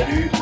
Salut.